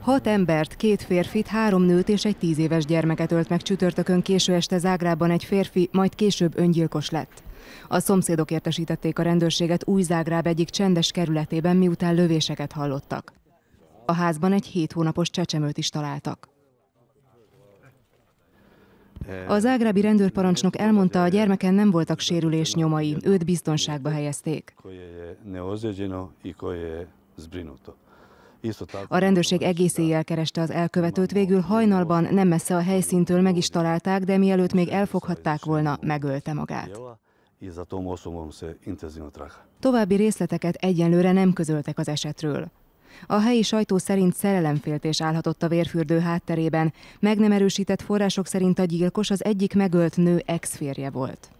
Hat embert, két férfit, három nőt és egy tíz éves gyermeket ölt meg csütörtökön késő este Zágrában egy férfi, majd később öngyilkos lett. A szomszédok értesítették a rendőrséget új Zágráb egyik csendes kerületében, miután lövéseket hallottak. A házban egy hét hónapos csecsemőt is találtak. A zágrábi rendőrparancsnok elmondta, a gyermeken nem voltak sérülés nyomai, őt biztonságba helyezték. A rendőrség egész éjjel kereste az elkövetőt, végül hajnalban nem messze a helyszíntől meg is találták, de mielőtt még elfoghatták volna, megölte magát. További részleteket egyenlőre nem közöltek az esetről. A helyi sajtó szerint szerelemféltés állhatott a vérfürdő hátterében, meg nem erősített források szerint a gyilkos az egyik megölt nő ex-férje volt.